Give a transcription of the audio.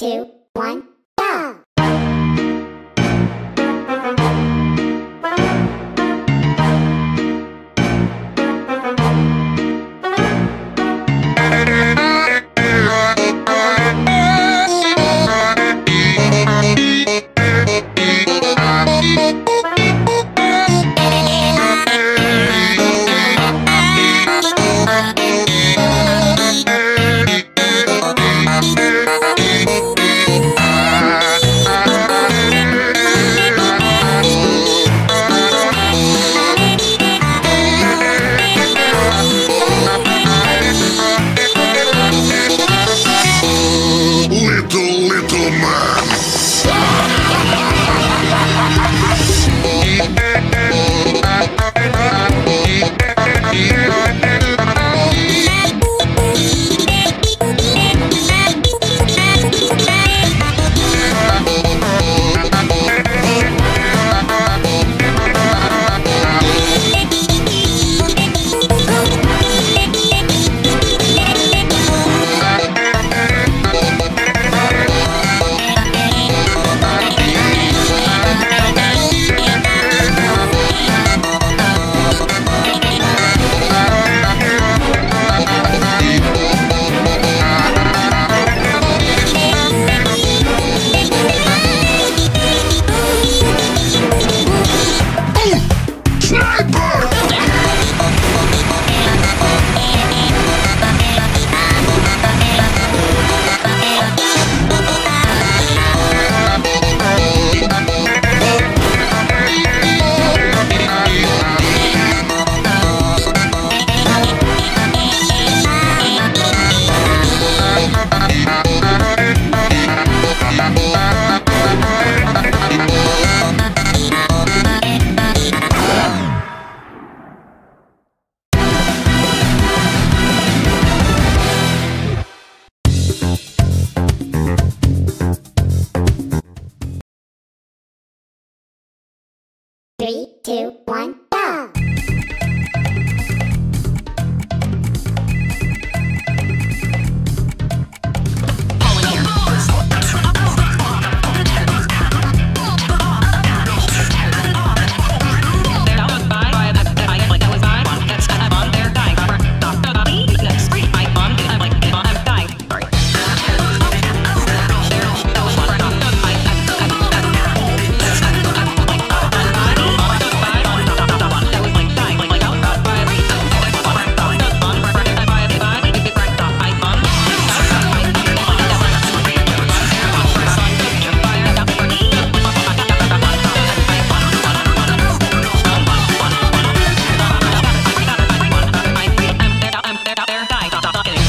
Two, one, Three, two, one, Stop, stop.